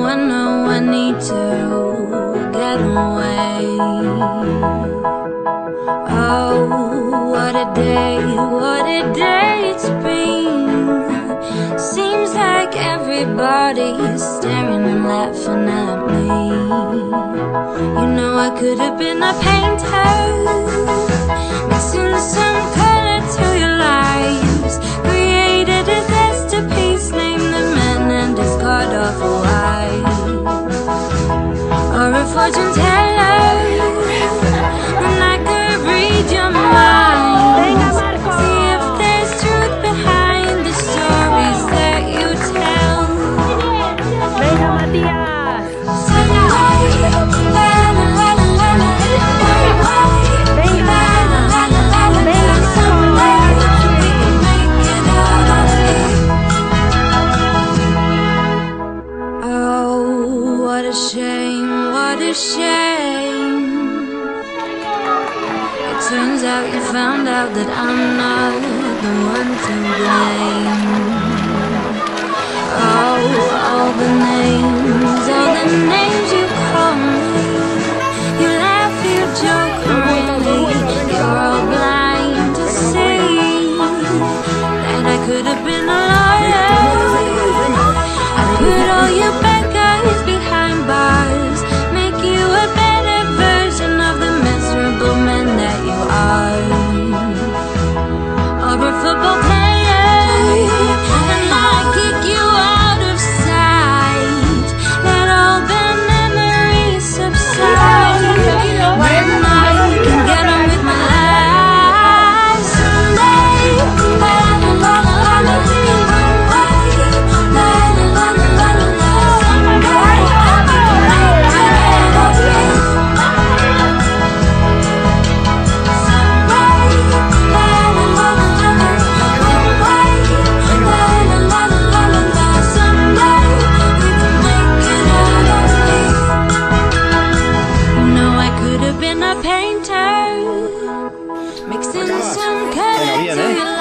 I know I need to get away Oh, what a day, what a day it's been. Seems like everybody's staring and laughing at me. You know I could have been a painter Mixing some shame, what a shame. It turns out you found out that I'm not the one to blame. Oh, all the names, all the names. Mixing some